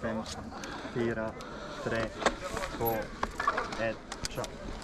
fem, fire, tre, to, ett, kjapt.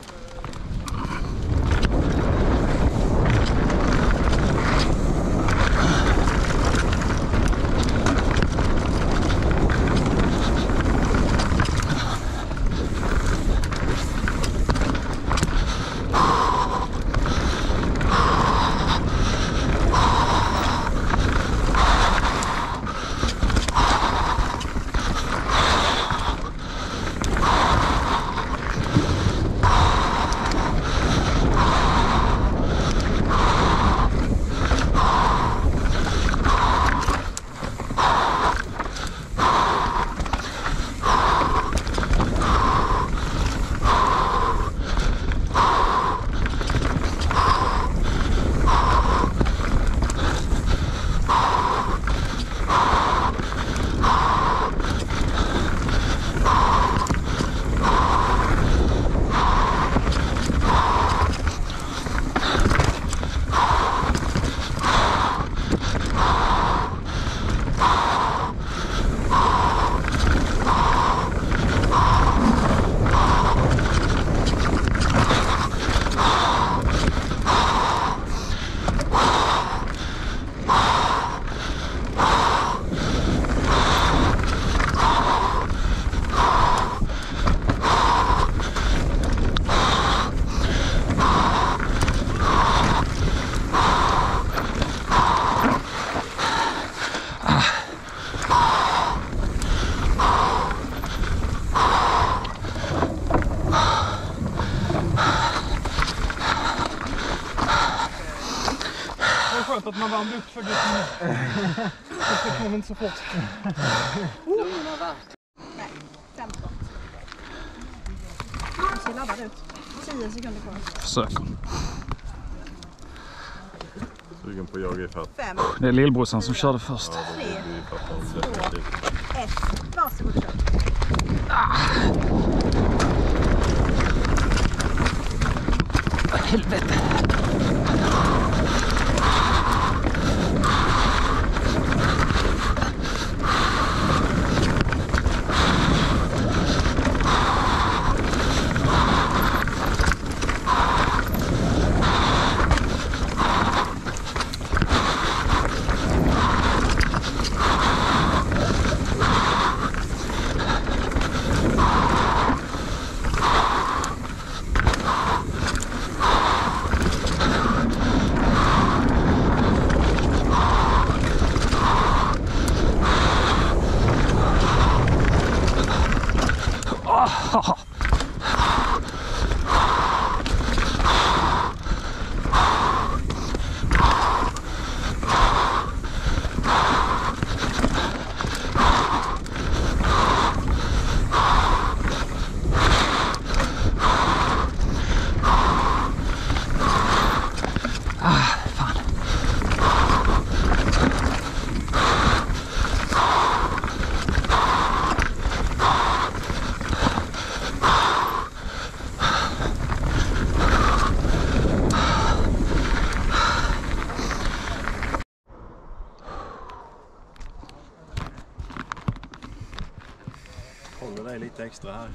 Det. Man inte så fort. Nej, 15. Jag ser laddad ut. 10 sekunder kvar. Försöker. Sugen på att jaga ifatt. 5, Det är lillbrorsan som körde först. 3, Du ifatt honom definitivt. 1. Varsågod kör. Helvete. Lite extra här.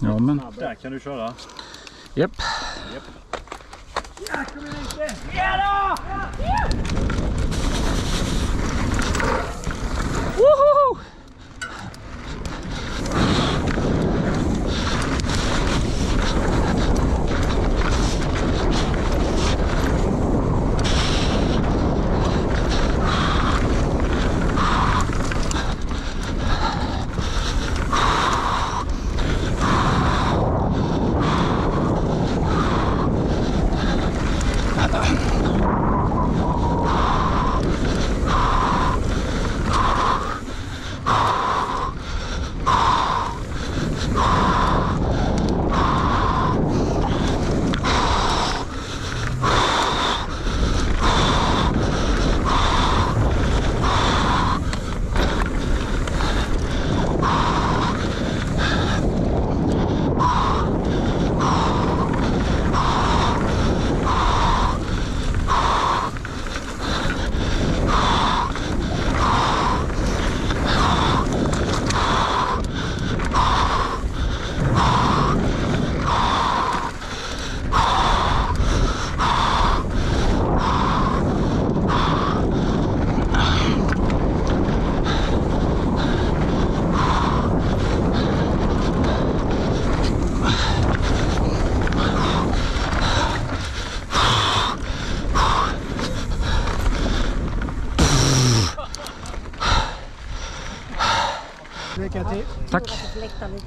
Ja men. Där kan du köra. Japp. Woho! Lycka till. Tack. Tur att läkta lite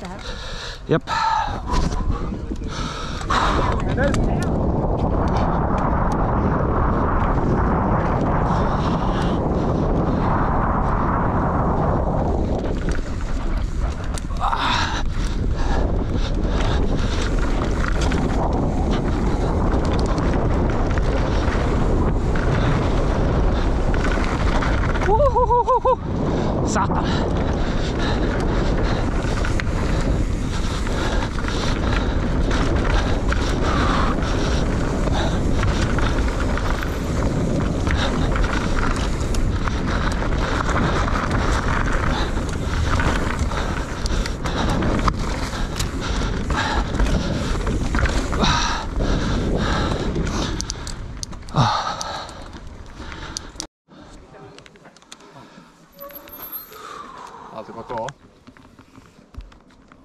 här. Japp.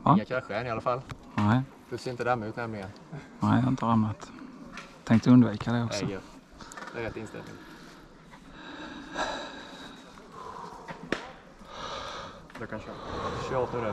Ja. Inga krascher än i alla fall. Nej, Du ser inte där mot nämligen. nej, jag har inte ramlat. Tänkte undvika det också. Nej. Det är rätt inställning. Du kan köra. Kör nu du.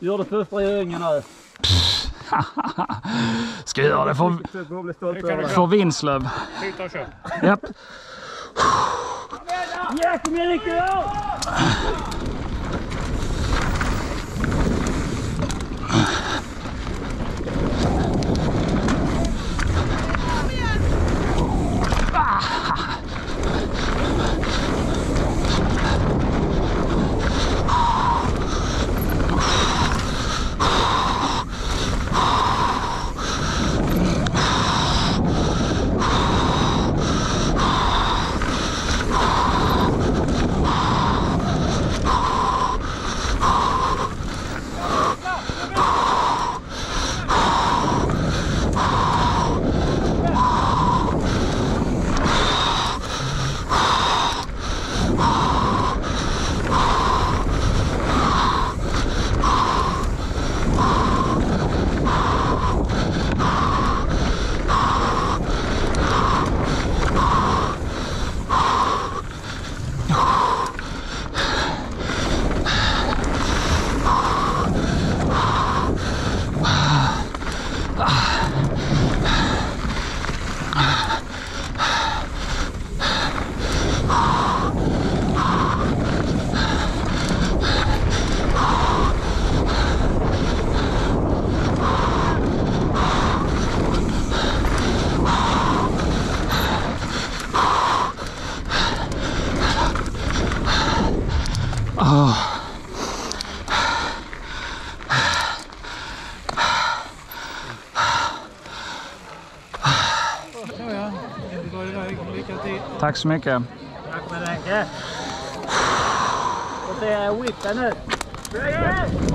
Gör det för Östra nu. Ska jag göra det för, för Vinslöv? Titta och kör. Japp. Ja, kom igen Rickard! Ah! Oh. Tack så mycket. Tack med Denke. Och det är whippen nu.